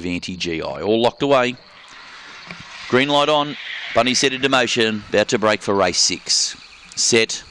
Vanty GI. All locked away. Green light on. Bunny set into motion. About to break for race six. Set.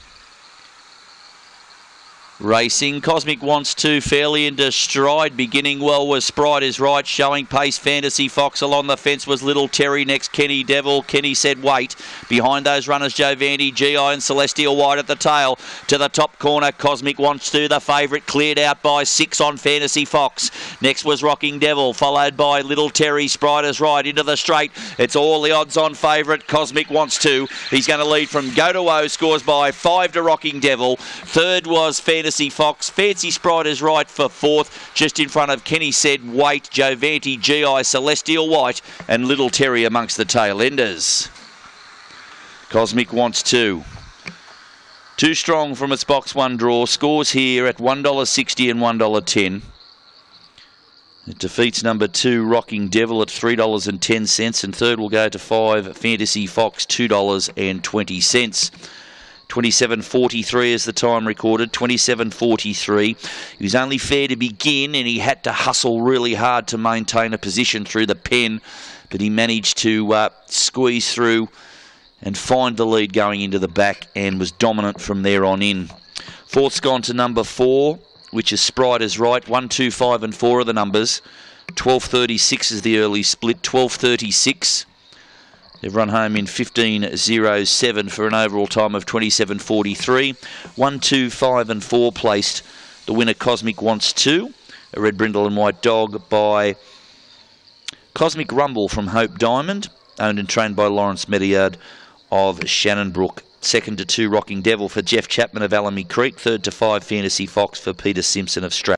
Racing. Cosmic wants to fairly into stride. Beginning well was Sprite is right. Showing pace. Fantasy Fox along the fence was Little Terry. Next Kenny Devil. Kenny said wait. Behind those runners Jovanti, GI and Celestial White at the tail. To the top corner Cosmic wants to. The favourite cleared out by six on Fantasy Fox. Next was Rocking Devil. Followed by Little Terry. Sprite is right into the straight. It's all the odds on favourite. Cosmic wants to. He's going to lead from Go to O. Scores by five to Rocking Devil. Third was Fantasy Fantasy Fox. Fancy Sprite is right for fourth, just in front of Kenny Said Wait, Jovanti, GI, Celestial White, and Little Terry amongst the tail enders. Cosmic wants two. Too strong from its box one draw. Scores here at $1.60 and $1.10. It defeats number two, Rocking Devil, at $3.10. And third will go to five, Fantasy Fox, $2.20. 27.43 is the time recorded, 27.43. He was only fair to begin and he had to hustle really hard to maintain a position through the pen, but he managed to uh, squeeze through and find the lead going into the back and was dominant from there on in. Fourth's gone to number four, which is Sprite is right. One, two, five, and four are the numbers. 12.36 is the early split. 12.36. They've run home in 15.07 for an overall time of 27.43. 1, 2, 5 and 4 placed. The winner Cosmic Wants 2. A red brindle and white dog by Cosmic Rumble from Hope Diamond. Owned and trained by Lawrence Mediard of Shannonbrook. Second to two Rocking Devil for Jeff Chapman of Alumy Creek. Third to five Fantasy Fox for Peter Simpson of Stratford.